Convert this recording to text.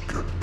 Let's.